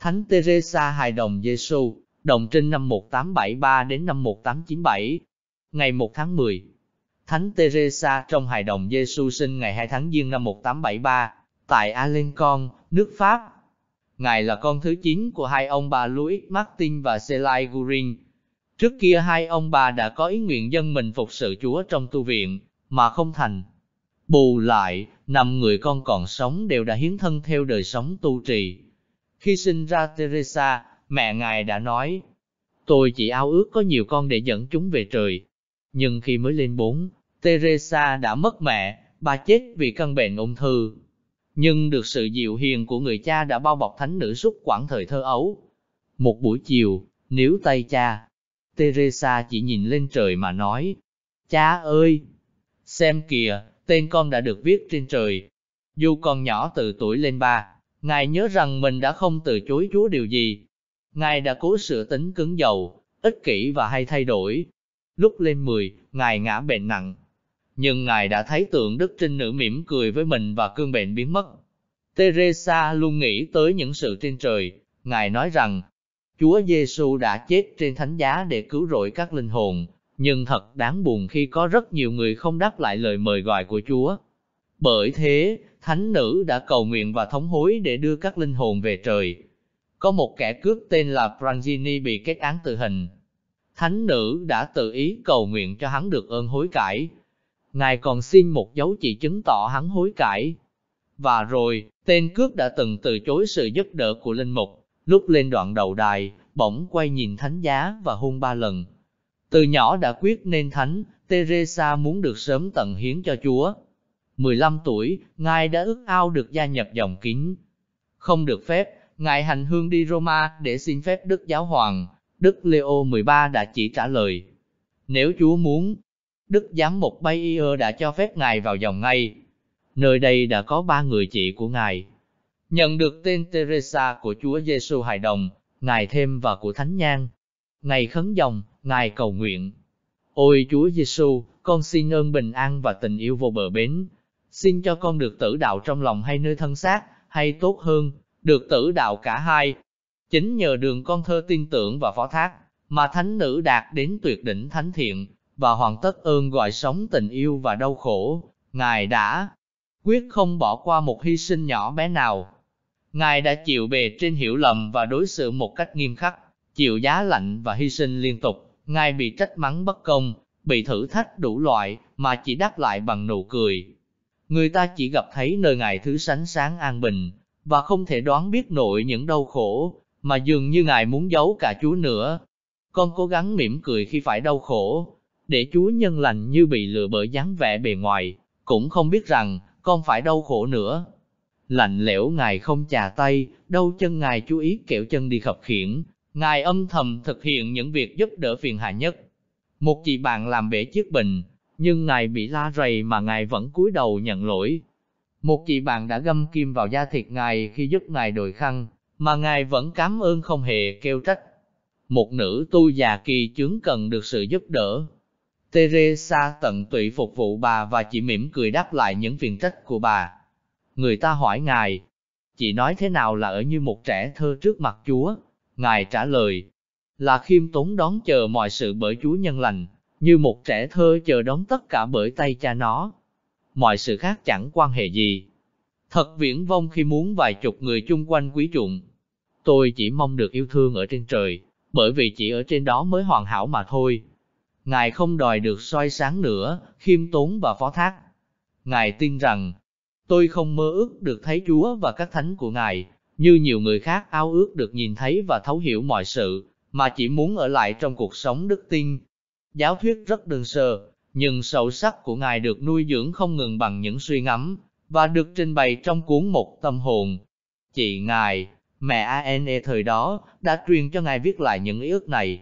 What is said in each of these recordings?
Thánh Teresa hài đồng Giêsu, đồng trinh năm 1873 đến năm 1897. Ngày 1 tháng 10, Thánh Teresa trong hài đồng Giêsu sinh ngày 2 tháng Giêng năm 1873 tại Alencon, nước Pháp. Ngài là con thứ 9 của hai ông bà Louis Martin và Celai Gurin. Trước kia hai ông bà đã có ý nguyện dân mình phục sự Chúa trong tu viện, mà không thành. Bù lại, năm người con còn sống đều đã hiến thân theo đời sống tu trì. Khi sinh ra Teresa, mẹ ngài đã nói, tôi chỉ ao ước có nhiều con để dẫn chúng về trời. Nhưng khi mới lên bốn, Teresa đã mất mẹ, bà chết vì căn bệnh ung thư. Nhưng được sự dịu hiền của người cha đã bao bọc thánh nữ suốt quãng thời thơ ấu. Một buổi chiều, níu tay cha, Teresa chỉ nhìn lên trời mà nói, Cha ơi! Xem kìa, tên con đã được viết trên trời. Dù còn nhỏ từ tuổi lên ba, Ngài nhớ rằng mình đã không từ chối Chúa điều gì. Ngài đã cố sửa tính cứng dầu, ích kỷ và hay thay đổi. Lúc lên 10, Ngài ngã bệnh nặng. Nhưng Ngài đã thấy tượng đức trinh nữ mỉm cười với mình và cơn bệnh biến mất. Teresa luôn nghĩ tới những sự trên trời. Ngài nói rằng, Chúa Giêsu đã chết trên thánh giá để cứu rỗi các linh hồn, nhưng thật đáng buồn khi có rất nhiều người không đáp lại lời mời gọi của Chúa. Bởi thế, thánh nữ đã cầu nguyện và thống hối để đưa các linh hồn về trời. Có một kẻ cướp tên là Prangini bị kết án tử hình. Thánh nữ đã tự ý cầu nguyện cho hắn được ơn hối cải. Ngài còn xin một dấu chỉ chứng tỏ hắn hối cải. Và rồi, tên cướp đã từng từ chối sự giúp đỡ của linh mục. Lúc lên đoạn đầu đài, bỗng quay nhìn thánh giá và hôn ba lần. Từ nhỏ đã quyết nên thánh, Teresa muốn được sớm tận hiến cho Chúa. 15 tuổi, Ngài đã ước ao được gia nhập dòng kính. Không được phép, Ngài hành hương đi Roma để xin phép Đức Giáo Hoàng. Đức Leo 13 đã chỉ trả lời. Nếu Chúa muốn, Đức Giám mục Bayer đã cho phép Ngài vào dòng ngay. Nơi đây đã có ba người chị của Ngài. Nhận được tên Teresa của Chúa Giêsu hài đồng, Ngài thêm và của Thánh Nhan. Ngài khấn dòng, Ngài cầu nguyện. Ôi Chúa Giêsu, con xin ơn bình an và tình yêu vô bờ bến. Xin cho con được tử đạo trong lòng hay nơi thân xác, hay tốt hơn, được tử đạo cả hai. Chính nhờ đường con thơ tin tưởng và phó thác, mà thánh nữ đạt đến tuyệt đỉnh thánh thiện, và hoàn tất ơn gọi sống tình yêu và đau khổ. Ngài đã quyết không bỏ qua một hy sinh nhỏ bé nào. Ngài đã chịu bề trên hiểu lầm và đối xử một cách nghiêm khắc, chịu giá lạnh và hy sinh liên tục. Ngài bị trách mắng bất công, bị thử thách đủ loại, mà chỉ đáp lại bằng nụ cười. Người ta chỉ gặp thấy nơi Ngài thứ sánh sáng an bình, và không thể đoán biết nội những đau khổ, mà dường như Ngài muốn giấu cả Chúa nữa. Con cố gắng mỉm cười khi phải đau khổ, để Chúa nhân lành như bị lừa bởi dáng vẻ bề ngoài, cũng không biết rằng, con phải đau khổ nữa. Lạnh lẽo Ngài không chà tay, đau chân Ngài chú ý kẹo chân đi khập khiển, Ngài âm thầm thực hiện những việc giúp đỡ phiền hà nhất. Một chị bạn làm bể chiếc bình, nhưng Ngài bị la rầy mà Ngài vẫn cúi đầu nhận lỗi. Một chị bạn đã găm kim vào da thịt Ngài khi giúp Ngài đội khăn, mà Ngài vẫn cảm ơn không hề kêu trách. Một nữ tu già kỳ chướng cần được sự giúp đỡ. Teresa tận tụy phục vụ bà và chỉ mỉm cười đáp lại những phiền trách của bà. Người ta hỏi Ngài, chị nói thế nào là ở như một trẻ thơ trước mặt Chúa? Ngài trả lời, là khiêm tốn đón chờ mọi sự bởi Chúa nhân lành, như một trẻ thơ chờ đón tất cả bởi tay cha nó. Mọi sự khác chẳng quan hệ gì. Thật viễn vông khi muốn vài chục người chung quanh quý trụng. Tôi chỉ mong được yêu thương ở trên trời, bởi vì chỉ ở trên đó mới hoàn hảo mà thôi. Ngài không đòi được soi sáng nữa, khiêm tốn và phó thác. Ngài tin rằng, tôi không mơ ước được thấy Chúa và các thánh của Ngài, như nhiều người khác ao ước được nhìn thấy và thấu hiểu mọi sự, mà chỉ muốn ở lại trong cuộc sống đức tin. Giáo thuyết rất đơn sơ, nhưng sâu sắc của Ngài được nuôi dưỡng không ngừng bằng những suy ngẫm, và được trình bày trong cuốn Một Tâm Hồn. Chị Ngài, mẹ ANE thời đó, đã truyền cho Ngài viết lại những ý ước này.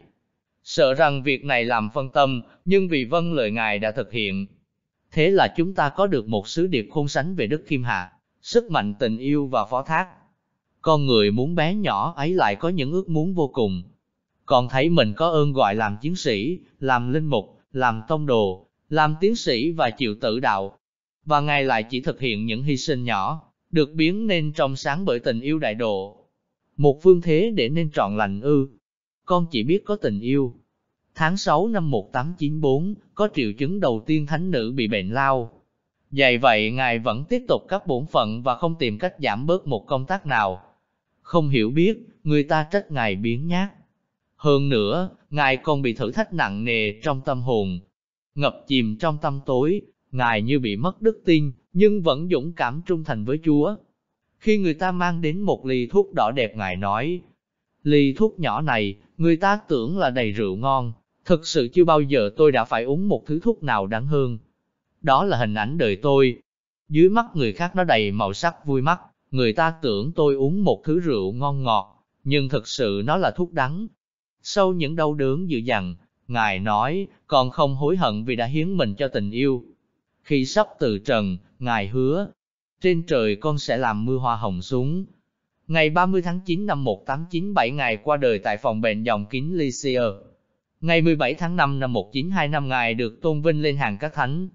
Sợ rằng việc này làm phân tâm, nhưng vì vâng lời Ngài đã thực hiện. Thế là chúng ta có được một sứ điệp khôn sánh về Đức Kim Hạ, sức mạnh tình yêu và phó thác. Con người muốn bé nhỏ ấy lại có những ước muốn vô cùng. Còn thấy mình có ơn gọi làm chiến sĩ, làm linh mục, làm tông đồ, làm tiến sĩ và chịu tử đạo. Và Ngài lại chỉ thực hiện những hy sinh nhỏ, được biến nên trong sáng bởi tình yêu đại độ. Một phương thế để nên trọn lành ư. Con chỉ biết có tình yêu. Tháng 6 năm 1894, có triệu chứng đầu tiên thánh nữ bị bệnh lao. Dạy vậy Ngài vẫn tiếp tục các bổn phận và không tìm cách giảm bớt một công tác nào. Không hiểu biết, người ta trách Ngài biến nhát. Hơn nữa, Ngài còn bị thử thách nặng nề trong tâm hồn. Ngập chìm trong tâm tối, Ngài như bị mất đức tin, nhưng vẫn dũng cảm trung thành với Chúa. Khi người ta mang đến một ly thuốc đỏ đẹp Ngài nói, ly thuốc nhỏ này, người ta tưởng là đầy rượu ngon, thực sự chưa bao giờ tôi đã phải uống một thứ thuốc nào đáng hơn. Đó là hình ảnh đời tôi. Dưới mắt người khác nó đầy màu sắc vui mắt, người ta tưởng tôi uống một thứ rượu ngon ngọt, nhưng thực sự nó là thuốc đắng. Sau những đau đớn dữ dằn, Ngài nói, còn không hối hận vì đã hiến mình cho tình yêu. Khi sắp từ trần, Ngài hứa, trên trời con sẽ làm mưa hoa hồng xuống. Ngày 30 tháng 9 năm 1897 Ngài qua đời tại phòng bệnh dòng kính Lycia. Ngày 17 tháng 5 năm 1925 Ngài được tôn vinh lên hàng các thánh.